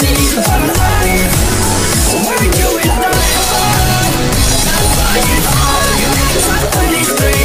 you see. the you is not that's why it's all you can try to put me straight.